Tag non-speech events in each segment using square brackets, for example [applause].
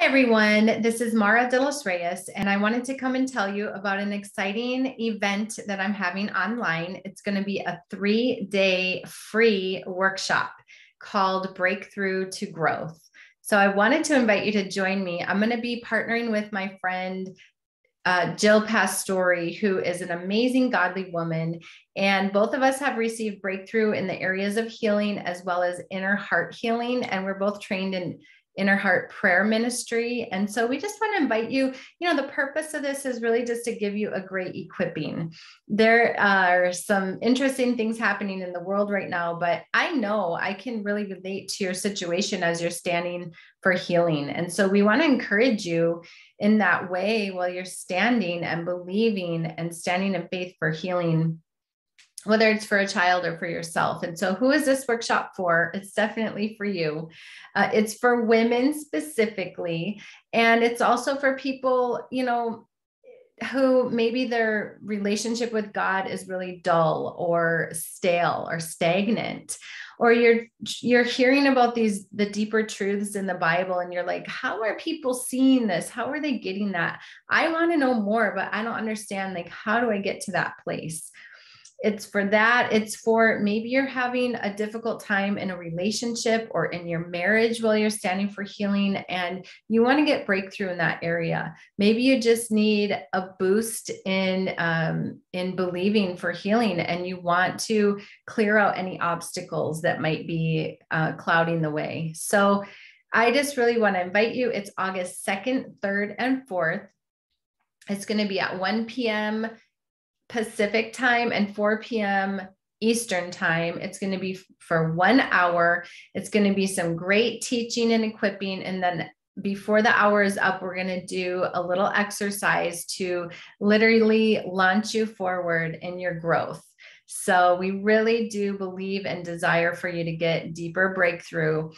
Hi, everyone. This is Mara de los Reyes, and I wanted to come and tell you about an exciting event that I'm having online. It's going to be a three day free workshop called Breakthrough to Growth. So I wanted to invite you to join me. I'm going to be partnering with my friend uh, Jill Pastore, who is an amazing godly woman. And both of us have received breakthrough in the areas of healing as well as inner heart healing. And we're both trained in inner heart prayer ministry. And so we just want to invite you you know the purpose of this is really just to give you a great equipping. There are some interesting things happening in the world right now but i know i can really relate to your situation as you're standing for healing. And so we want to encourage you in that way while you're standing and believing and standing in faith for healing whether it's for a child or for yourself. And so, who is this workshop for? It's definitely for you. Uh, it's for women specifically. And it's also for people, you know, who maybe their relationship with God is really dull or stale or stagnant or you're you're hearing about these the deeper truths in the bible and you're like how are people seeing this how are they getting that i want to know more but i don't understand like how do i get to that place it's for that. It's for maybe you're having a difficult time in a relationship or in your marriage while you're standing for healing and you want to get breakthrough in that area. Maybe you just need a boost in um, in believing for healing and you want to clear out any obstacles that might be uh, clouding the way. So I just really want to invite you. It's August 2nd, 3rd, and 4th. It's going to be at 1 p.m. Pacific time and 4 p.m. Eastern time. It's going to be for one hour. It's going to be some great teaching and equipping. And then before the hour is up, we're going to do a little exercise to literally launch you forward in your growth. So we really do believe and desire for you to get deeper breakthrough.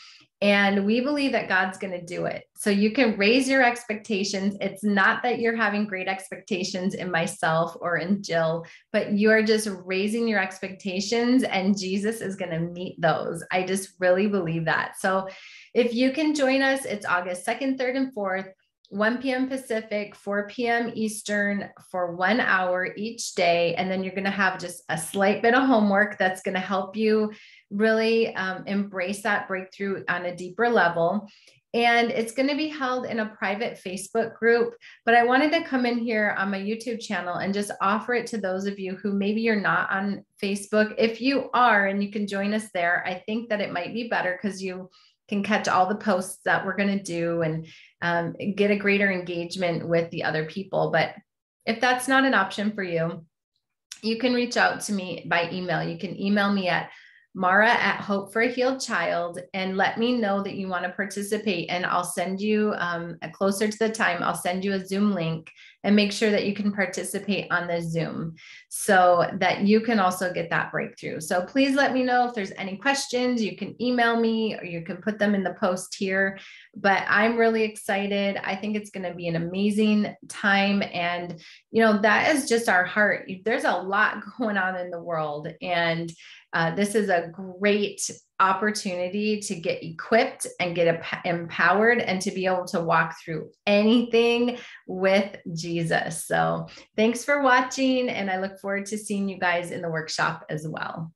And we believe that God's going to do it. So you can raise your expectations. It's not that you're having great expectations in myself or in Jill, but you're just raising your expectations and Jesus is going to meet those. I just really believe that. So if you can join us, it's August 2nd, 3rd, and 4th. 1 p.m. Pacific, 4 p.m. Eastern for one hour each day. And then you're going to have just a slight bit of homework that's going to help you really um, embrace that breakthrough on a deeper level. And it's going to be held in a private Facebook group. But I wanted to come in here on my YouTube channel and just offer it to those of you who maybe you're not on Facebook. If you are and you can join us there, I think that it might be better because you can catch all the posts that we're going to do and um, get a greater engagement with the other people. But if that's not an option for you, you can reach out to me by email. You can email me at Mara at Hope for a Healed Child and let me know that you want to participate. And I'll send you um, closer to the time, I'll send you a Zoom link and make sure that you can participate on the Zoom so that you can also get that breakthrough. So please let me know if there's any questions. You can email me or you can put them in the post here. But I'm really excited. I think it's going to be an amazing time. And, you know, that is just our heart. There's a lot [laughs] going on in the world. And uh, this is a great opportunity to get equipped and get empowered and to be able to walk through anything with Jesus. So, thanks for watching, and I look forward to seeing you guys in the workshop as well.